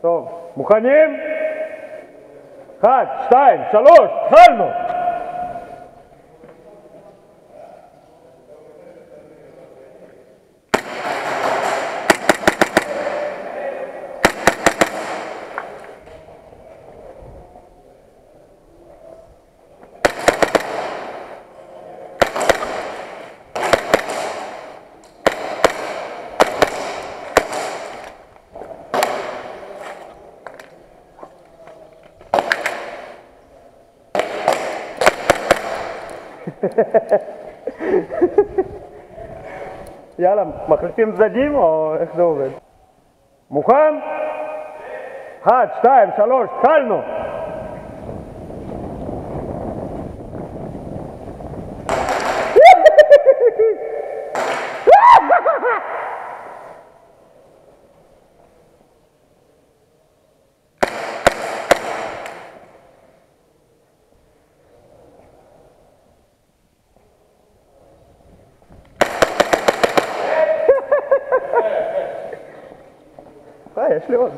טוב, מוכנים? אחד, שתיים, שלוש, התחלנו! יאללה, מחליפים צדדים או איך זה עובד? מוכן? אחד, שתיים, שלוש, התחלנו! יש לי עוד.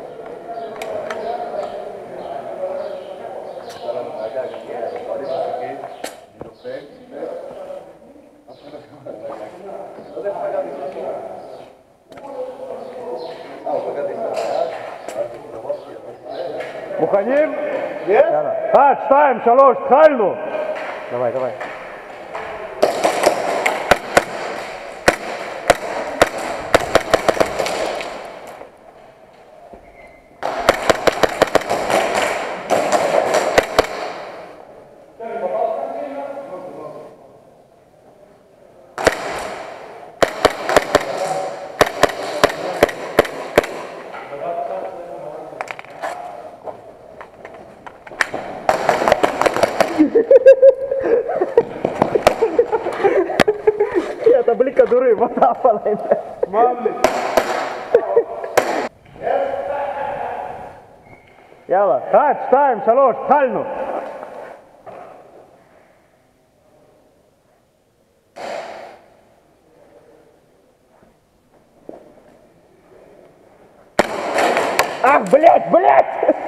מוכנים? יאללה. אחד, שתיים, שלוש, התחלנו! давай, давай. teada plika tuli madala läinud. Java, that's time, sa lood talnud. Ах, блядь, блядь!